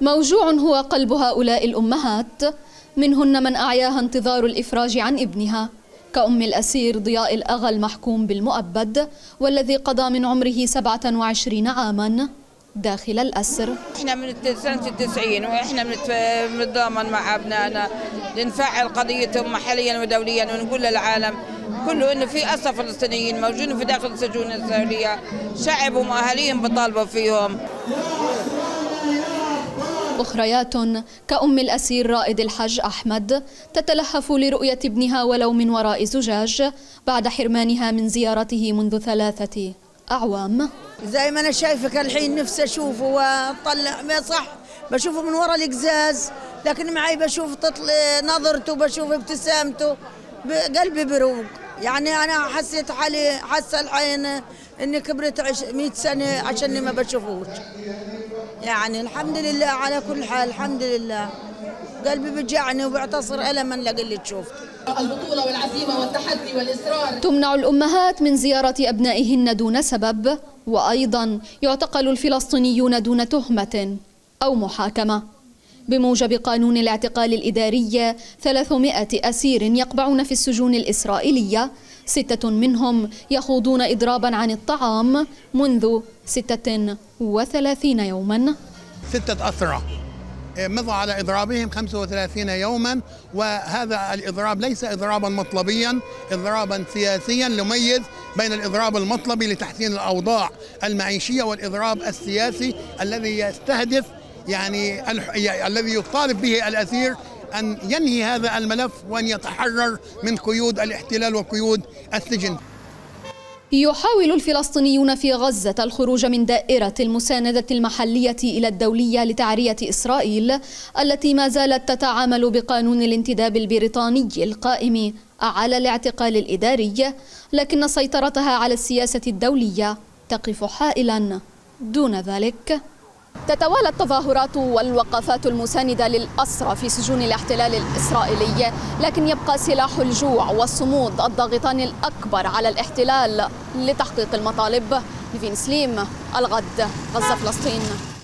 موجوع هو قلب هؤلاء الأمهات. منهن من أعياها انتظار الإفراج عن ابنها. كأم الأسير ضياء الأغا المحكوم بالمؤبد والذي قضى من عمره 27 عاما داخل الأسر. إحنا من سنة التسعين وإحنا بنتضامن مع أبنائنا. لنفعل قضيتهم محليا ودوليا ونقول للعالم كله إنه في اسرى فلسطينيين موجودين في داخل السجون الاسرائيليه شعبهم وأهاليهم بطالبوا فيهم. أخريات كأم الأسير رائد الحج أحمد تتلهف لرؤية ابنها ولو من وراء زجاج بعد حرمانها من زيارته منذ ثلاثة أعوام. زي ما أنا شايفك الحين نفسي أشوفه وأطلع ما صح؟ بشوفه من وراء القزاز لكن معي بشوف نظرته بشوف ابتسامته قلبي بروق. يعني أنا حسيت حالي حاسة الحين إني كبرت 100 سنة عشان ما بشوفوش. يعني الحمد لله على كل حال الحمد لله. قلبي بيجعني وبعتصر ألما لقلي شفت البطولة والعزيمة والتحدي والإصرار. تمنع الأمهات من زيارة أبنائهن دون سبب وأيضا يعتقل الفلسطينيون دون تهمة أو محاكمة. بموجب قانون الاعتقال الإداري 300 أسير يقبعون في السجون الإسرائيلية. ستة منهم يخوضون إضرابا عن الطعام منذ 36 يوما. ستة أسرى مضى على إضرابهم 35 يوما وهذا الإضراب ليس إضرابا مطلبيا إضرابا سياسيا نميز بين الإضراب المطلبي لتحسين الأوضاع المعيشية والإضراب السياسي الذي يستهدف يعني الذي يطالب به الأسير أن ينهي هذا الملف وأن يتحرر من قيود الاحتلال وقيود السجن. يحاول الفلسطينيون في غزة الخروج من دائرة المساندة المحلية إلى الدولية لتعرية إسرائيل التي ما زالت تتعامل بقانون الانتداب البريطاني القائم على الاعتقال الإداري لكن سيطرتها على السياسة الدولية تقف حائلا. دون ذلك تتوالى التظاهرات والوقفات المساندة للأسرى في سجون الاحتلال الإسرائيلي لكن يبقى سلاح الجوع والصمود الضاغطان الأكبر على الاحتلال لتحقيق المطالب. نيفين سليم الغد غزة فلسطين.